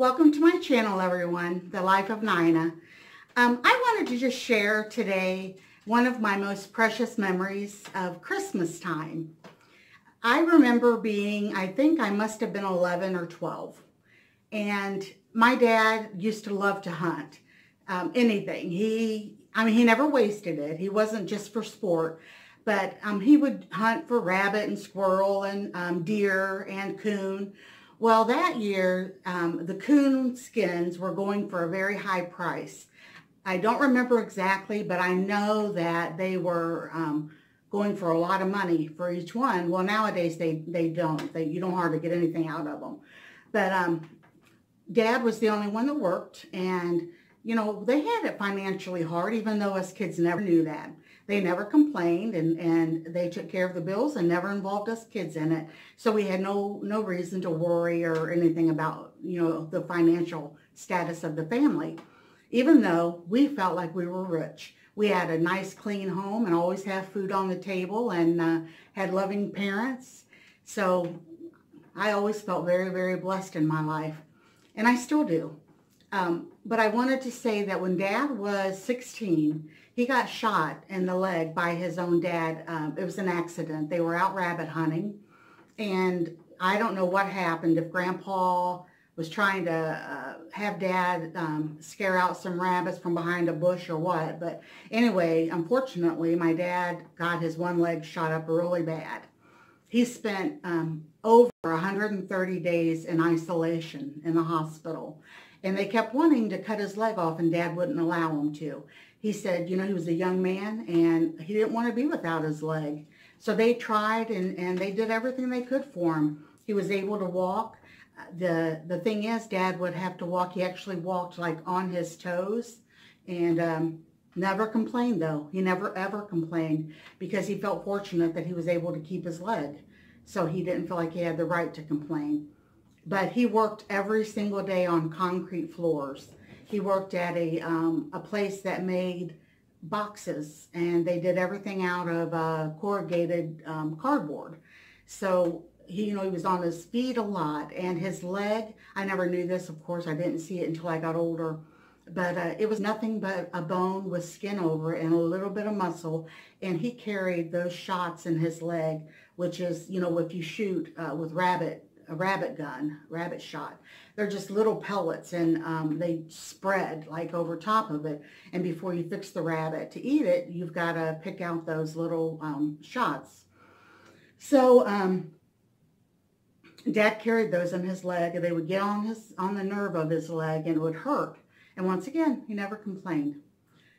Welcome to my channel, everyone, The Life of Nina. Um, I wanted to just share today one of my most precious memories of Christmas time. I remember being, I think I must have been 11 or 12. And my dad used to love to hunt. Um, anything. He, I mean, he never wasted it. He wasn't just for sport. But um, he would hunt for rabbit and squirrel and um, deer and coon. Well, that year, um, the coon skins were going for a very high price. I don't remember exactly, but I know that they were um, going for a lot of money for each one. Well, nowadays they, they don't. They, you don't hardly get anything out of them. But um, Dad was the only one that worked, and, you know, they had it financially hard, even though us kids never knew that. They never complained and, and they took care of the bills and never involved us kids in it. So we had no, no reason to worry or anything about, you know, the financial status of the family. Even though we felt like we were rich. We had a nice clean home and always have food on the table and uh, had loving parents. So I always felt very, very blessed in my life. And I still do. Um, but I wanted to say that when Dad was 16, he got shot in the leg by his own dad. Um, it was an accident. They were out rabbit hunting. And I don't know what happened, if Grandpa was trying to uh, have Dad um, scare out some rabbits from behind a bush or what. But anyway, unfortunately, my dad got his one leg shot up really bad. He spent um, over 130 days in isolation in the hospital. And they kept wanting to cut his leg off and dad wouldn't allow him to. He said, you know, he was a young man and he didn't want to be without his leg. So they tried and, and they did everything they could for him. He was able to walk. The, the thing is, dad would have to walk. He actually walked like on his toes and um, never complained though. He never ever complained because he felt fortunate that he was able to keep his leg. So he didn't feel like he had the right to complain. But he worked every single day on concrete floors. He worked at a, um, a place that made boxes and they did everything out of uh, corrugated um, cardboard. So he, you know, he was on his feet a lot and his leg, I never knew this, of course, I didn't see it until I got older, but uh, it was nothing but a bone with skin over and a little bit of muscle and he carried those shots in his leg, which is, you know, if you shoot uh, with rabbit a rabbit gun, rabbit shot. They're just little pellets and um, they spread like over top of it. And before you fix the rabbit to eat it, you've got to pick out those little um, shots. So um, Dad carried those in his leg and they would get on his on the nerve of his leg and it would hurt. And once again, he never complained.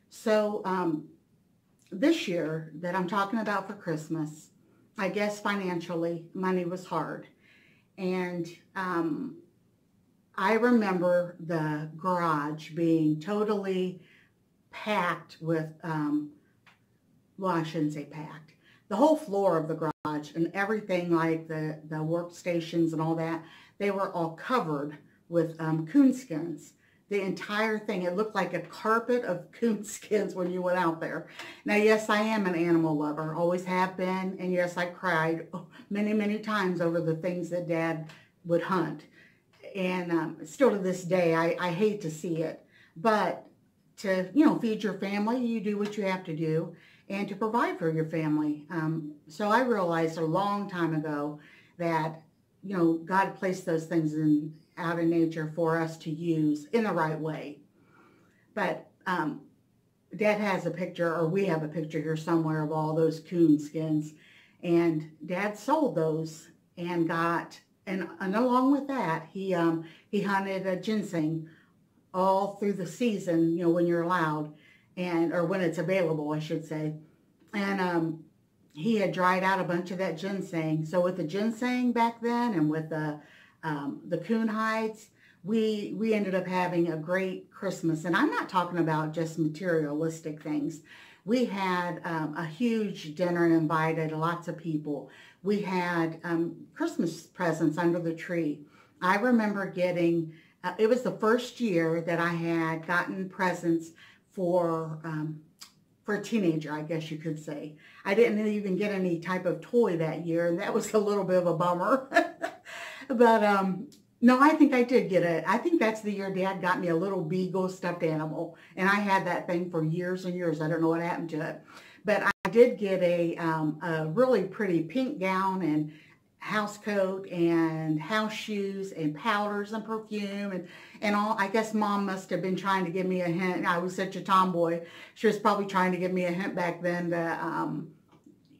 So um, this year that I'm talking about for Christmas, I guess financially, money was hard. And um, I remember the garage being totally packed with, um, well, I shouldn't say packed. The whole floor of the garage and everything like the, the workstations and all that, they were all covered with um, coonskins the entire thing. It looked like a carpet of coon skins when you went out there. Now, yes, I am an animal lover, always have been, and yes, I cried many, many times over the things that Dad would hunt. And um, still to this day, I, I hate to see it. But to, you know, feed your family, you do what you have to do, and to provide for your family. Um, so I realized a long time ago that, you know, God placed those things in out in nature for us to use in the right way. But um, Dad has a picture, or we have a picture here somewhere of all those coon skins. And Dad sold those and got, and, and along with that, he, um, he hunted a ginseng all through the season, you know, when you're allowed, and or when it's available, I should say. And um, he had dried out a bunch of that ginseng. So with the ginseng back then and with the um, the coon hides, we, we ended up having a great Christmas. And I'm not talking about just materialistic things. We had um, a huge dinner and invited lots of people. We had um, Christmas presents under the tree. I remember getting, uh, it was the first year that I had gotten presents for um, for a teenager, I guess you could say. I didn't even get any type of toy that year, and that was a little bit of a bummer. but um, No, I think I did get it. I think that's the year Dad got me a little beagle stuffed animal. And I had that thing for years and years. I don't know what happened to it. But I did get a, um, a really pretty pink gown and house coat and house shoes and powders and perfume and, and all. I guess mom must have been trying to give me a hint. I was such a tomboy. She was probably trying to give me a hint back then that, um,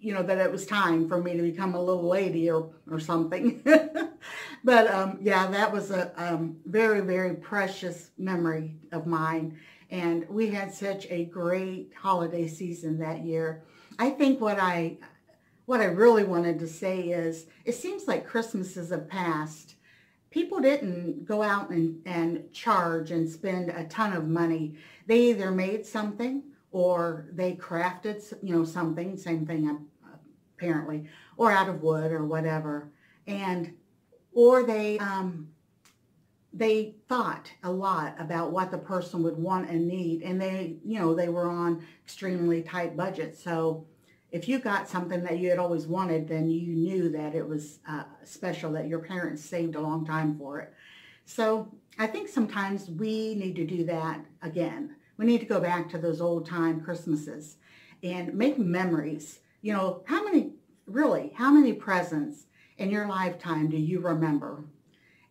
you know, that it was time for me to become a little lady or, or something. but um, yeah, that was a um, very, very precious memory of mine. And we had such a great holiday season that year. I think what I, what I really wanted to say is, it seems like Christmases have passed. People didn't go out and, and charge and spend a ton of money. They either made something or they crafted, you know, something, same thing apparently, or out of wood or whatever. And, or they, um, they thought a lot about what the person would want and need. And they, you know, they were on extremely tight budgets. So if you got something that you had always wanted, then you knew that it was uh, special, that your parents saved a long time for it. So I think sometimes we need to do that again. We need to go back to those old time Christmases and make memories you know, how many, really, how many presents in your lifetime do you remember?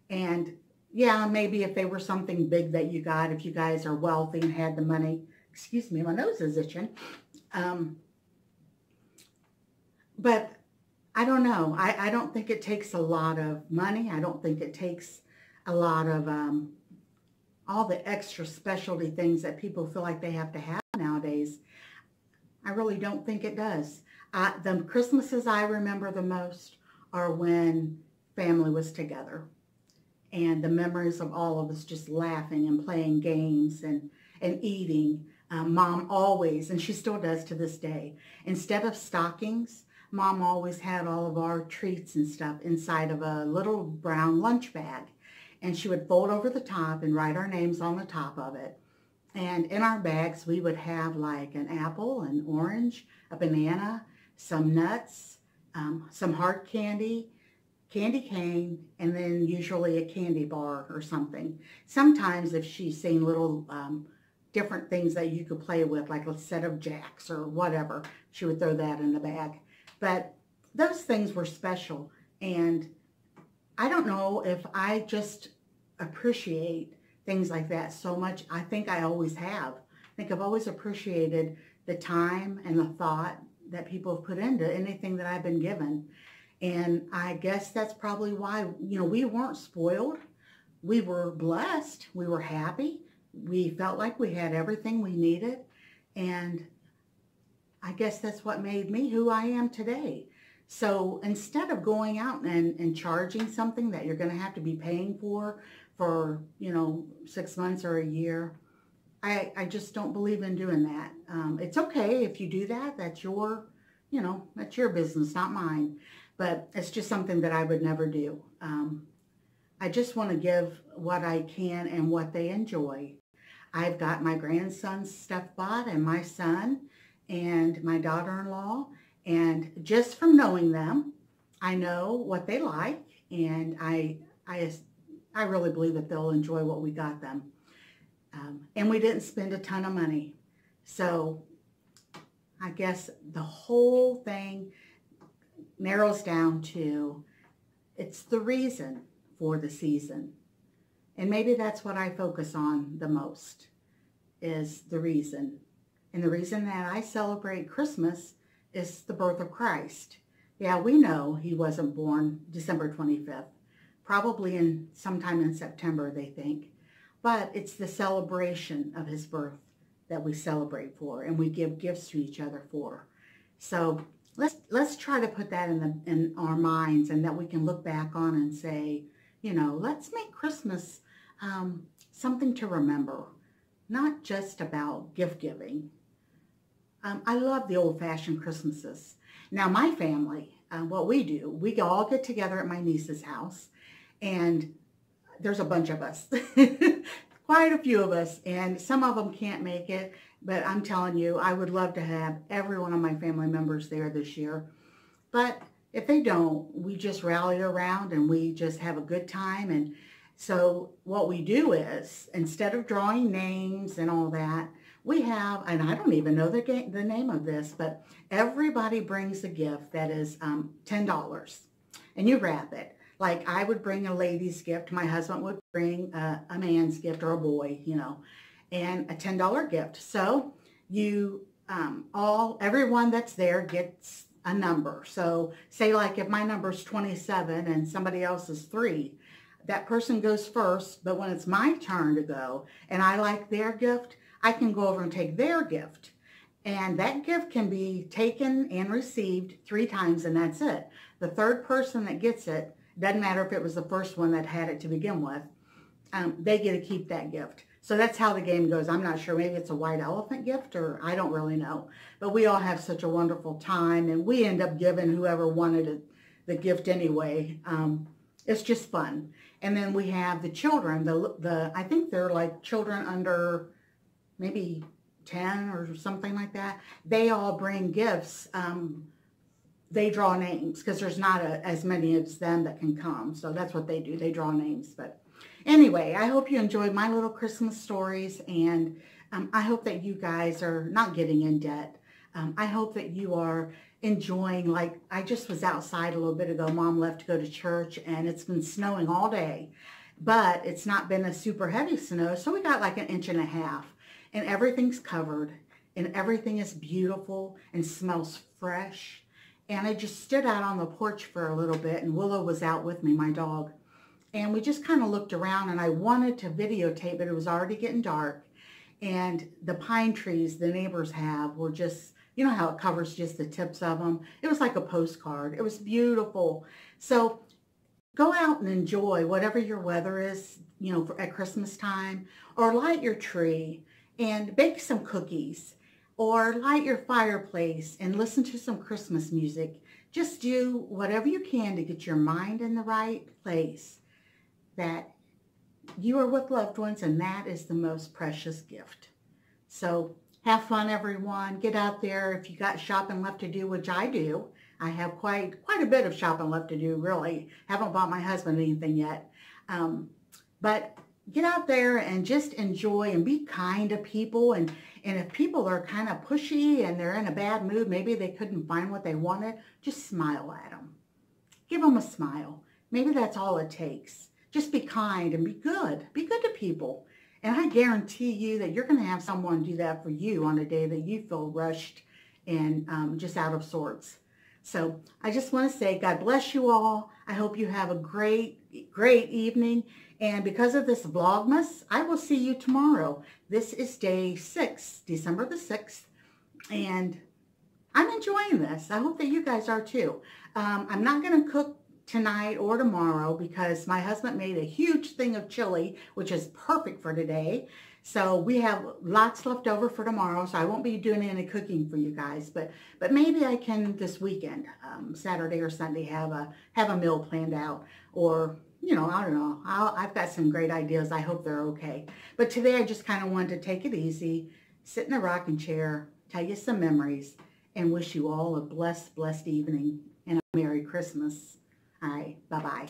And yeah, maybe if they were something big that you got, if you guys are wealthy and had the money, excuse me, my nose is itching. Um, but I don't know. I, I don't think it takes a lot of money. I don't think it takes a lot of um, all the extra specialty things that people feel like they have to have nowadays. I really don't think it does. I, the Christmases I remember the most are when family was together and the memories of all of us just laughing and playing games and, and eating. Um, mom always, and she still does to this day, instead of stockings, mom always had all of our treats and stuff inside of a little brown lunch bag. And she would fold over the top and write our names on the top of it. And in our bags, we would have like an apple, an orange, a banana, some nuts, um, some hard candy, candy cane, and then usually a candy bar or something. Sometimes if she's seen little um, different things that you could play with, like a set of jacks or whatever, she would throw that in the bag. But those things were special. And I don't know if I just appreciate things like that so much. I think I always have. I think I've always appreciated the time and the thought that people have put into anything that I've been given. And I guess that's probably why, you know, we weren't spoiled. We were blessed. We were happy. We felt like we had everything we needed. And I guess that's what made me who I am today. So instead of going out and, and charging something that you're going to have to be paying for, for, you know, six months or a year, I, I just don't believe in doing that. Um, it's okay if you do that. That's your, you know, that's your business, not mine. But it's just something that I would never do. Um, I just want to give what I can and what they enjoy. I've got my grandson's stuff bought and my son and my daughter-in-law. And just from knowing them, I know what they like. And I, I, I really believe that they'll enjoy what we got them. Um, and we didn't spend a ton of money. So I guess the whole thing narrows down to it's the reason for the season. And maybe that's what I focus on the most is the reason. And the reason that I celebrate Christmas is the birth of Christ. Yeah, we know he wasn't born December 25th. Probably in sometime in September, they think. But it's the celebration of his birth that we celebrate for and we give gifts to each other for. So let's let's try to put that in the in our minds and that we can look back on and say, you know, let's make Christmas um, something to remember, not just about gift giving. Um, I love the old-fashioned Christmases. Now, my family, uh, what we do, we all get together at my niece's house, and there's a bunch of us, quite a few of us, and some of them can't make it, but I'm telling you, I would love to have every one of my family members there this year. But if they don't, we just rally around and we just have a good time and So what we do is, instead of drawing names and all that, we have, and I don't even know the, game, the name of this, but everybody brings a gift that is um, $10 and you wrap it. Like I would bring a lady's gift. My husband would bring a, a man's gift or a boy, you know, and a $10 gift. So you um, all, everyone that's there gets a number. So say like if my number is 27 and somebody else is three, that person goes first, but when it's my turn to go and I like their gift, I can go over and take their gift. And that gift can be taken and received three times and that's it. The third person that gets it, doesn't matter if it was the first one that had it to begin with, um, they get to keep that gift. So that's how the game goes. I'm not sure. Maybe it's a white elephant gift or I don't really know. But we all have such a wonderful time and we end up giving whoever wanted it, the gift anyway. Um, it's just fun. And then we have the children. The, the I think they're like children under maybe 10 or something like that. They all bring gifts. Um, they draw names because there's not a, as many as them that can come. So that's what they do. They draw names. But anyway, I hope you enjoyed my little Christmas stories. And um, I hope that you guys are not getting in debt. Um, I hope that you are enjoying, like I just was outside a little bit ago. Mom left to go to church and it's been snowing all day. But it's not been a super heavy snow. So we got like an inch and a half and everything's covered and everything is beautiful and smells fresh. And I just stood out on the porch for a little bit and Willow was out with me, my dog. And we just kind of looked around and I wanted to videotape, but it was already getting dark. And the pine trees the neighbors have were just, you know how it covers just the tips of them? It was like a postcard. It was beautiful. So go out and enjoy whatever your weather is, you know, for, at Christmas time, or light your tree and bake some cookies or light your fireplace and listen to some Christmas music. Just do whatever you can to get your mind in the right place that you are with loved ones and that is the most precious gift. So have fun everyone. Get out there if you got shopping left to do, which I do. I have quite quite a bit of shopping left to do, really. Haven't bought my husband anything yet. Um, but get out there and just enjoy and be kind to people. And, and if people are kind of pushy and they're in a bad mood, maybe they couldn't find what they wanted, just smile at them. Give them a smile. Maybe that's all it takes. Just be kind and be good. Be good to people. And I guarantee you that you're going to have someone do that for you on a day that you feel rushed and um, just out of sorts. So I just want to say God bless you all. I hope you have a great, great evening. And because of this Vlogmas, I will see you tomorrow. This is day six, December the 6th. And I'm enjoying this. I hope that you guys are too. Um, I'm not going to cook tonight or tomorrow because my husband made a huge thing of chili, which is perfect for today. So we have lots left over for tomorrow, so I won't be doing any cooking for you guys. But but maybe I can this weekend, um, Saturday or Sunday, have a have a meal planned out, or you know I don't know. I'll, I've got some great ideas. I hope they're okay. But today I just kind of wanted to take it easy, sit in a rocking chair, tell you some memories, and wish you all a blessed blessed evening and a Merry Christmas. All right, bye bye.